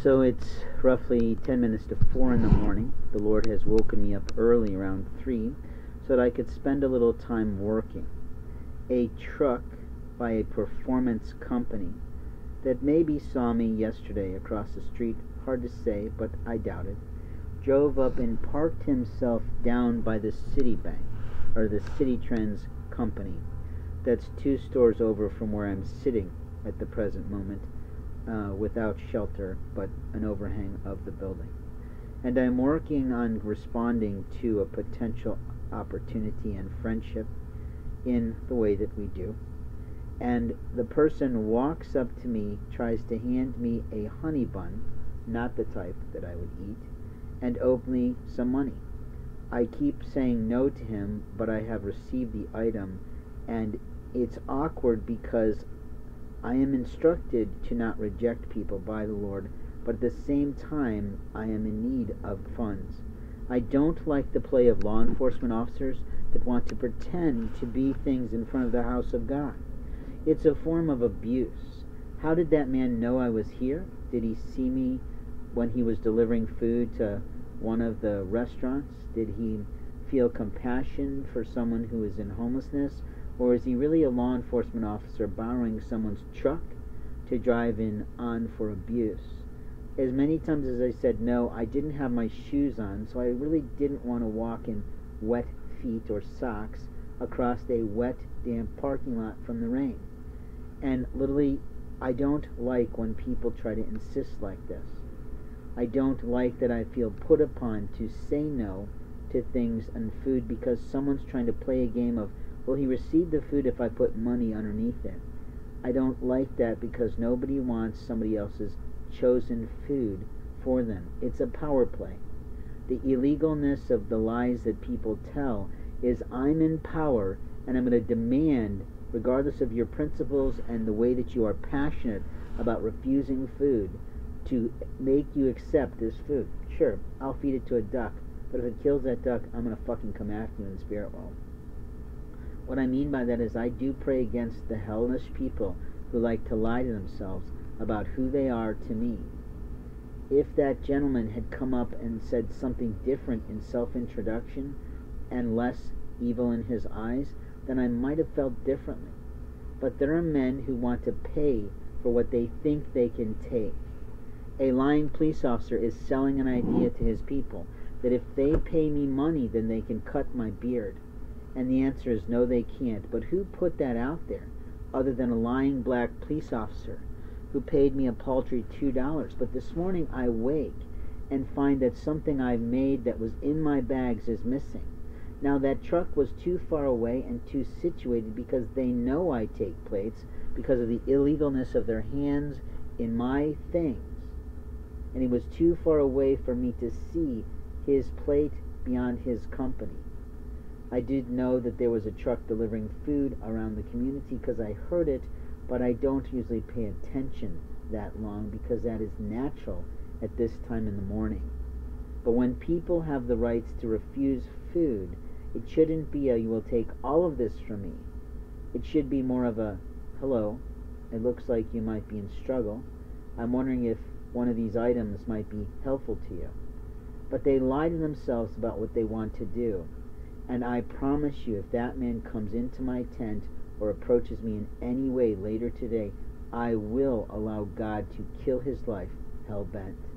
So it's roughly 10 minutes to 4 in the morning. The Lord has woken me up early, around 3, so that I could spend a little time working. A truck by a performance company that maybe saw me yesterday across the street, hard to say, but I doubt it, drove up and parked himself down by the Citibank, or the Citi Trends company. That's two stores over from where I'm sitting at the present moment uh, without shelter but an overhang of the building. And I'm working on responding to a potential opportunity and friendship in the way that we do. And the person walks up to me, tries to hand me a honey bun, not the type that I would eat, and openly some money. I keep saying no to him, but I have received the item, and it's awkward because I am instructed to not reject people by the Lord, but at the same time I am in need of funds. I don't like the play of law enforcement officers that want to pretend to be things in front of the house of God. It's a form of abuse. How did that man know I was here? Did he see me when he was delivering food to one of the restaurants? Did he feel compassion for someone who is in homelessness? Or is he really a law enforcement officer borrowing someone's truck to drive in on for abuse? As many times as I said no, I didn't have my shoes on, so I really didn't want to walk in wet feet or socks across a wet, damp parking lot from the rain. And literally, I don't like when people try to insist like this. I don't like that I feel put upon to say no to things and food because someone's trying to play a game of Will he receive the food if I put money underneath it? I don't like that because nobody wants somebody else's chosen food for them. It's a power play. The illegalness of the lies that people tell is I'm in power and I'm going to demand, regardless of your principles and the way that you are passionate about refusing food, to make you accept this food. Sure, I'll feed it to a duck, but if it kills that duck, I'm going to fucking come after you in the spirit world. What I mean by that is I do pray against the hellish people who like to lie to themselves about who they are to me. If that gentleman had come up and said something different in self introduction and less evil in his eyes, then I might have felt differently. But there are men who want to pay for what they think they can take. A lying police officer is selling an idea to his people that if they pay me money, then they can cut my beard. And the answer is no, they can't. But who put that out there other than a lying black police officer who paid me a paltry $2? But this morning I wake and find that something I made that was in my bags is missing. Now that truck was too far away and too situated because they know I take plates because of the illegalness of their hands in my things. And he was too far away for me to see his plate beyond his company. I did know that there was a truck delivering food around the community because I heard it, but I don't usually pay attention that long because that is natural at this time in the morning. But when people have the rights to refuse food, it shouldn't be a you will take all of this from me. It should be more of a hello, it looks like you might be in struggle. I'm wondering if one of these items might be helpful to you. But they lie to themselves about what they want to do. And I promise you, if that man comes into my tent or approaches me in any way later today, I will allow God to kill his life hell bent.